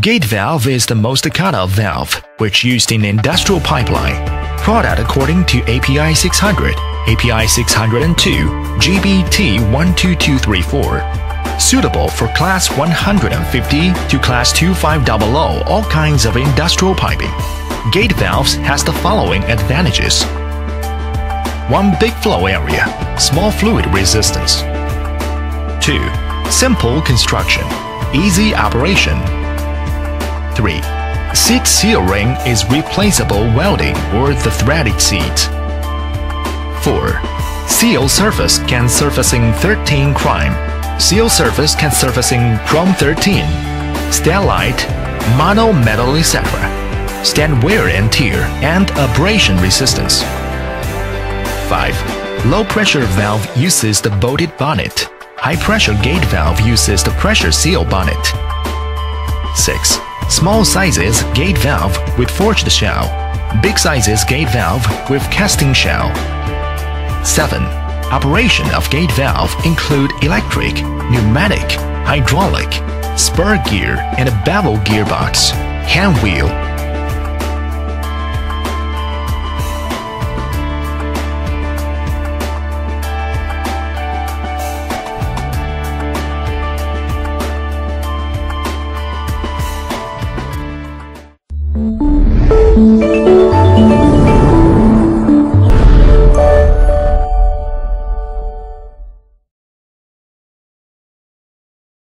Gate valve is the most common valve, which used in industrial pipeline. Product according to API 600, API 602, GBT 12234. Suitable for class 150 to class 2500, all kinds of industrial piping. Gate valves has the following advantages. 1 big flow area, small fluid resistance. 2. Simple construction, easy operation, 3. Seat seal ring is replaceable welding or the threaded seat. 4. Seal surface can surfacing 13 chrome. Seal surface can surfacing chrome 13. Stellite, mono metal etc. Stand wear and tear and abrasion resistance. 5. Low pressure valve uses the bolted bonnet. High pressure gate valve uses the pressure seal bonnet. 6 small sizes gate valve with forged shell, big sizes gate valve with casting shell. 7. Operation of gate valve include electric, pneumatic, hydraulic, spur gear and a bevel gearbox, hand wheel, Música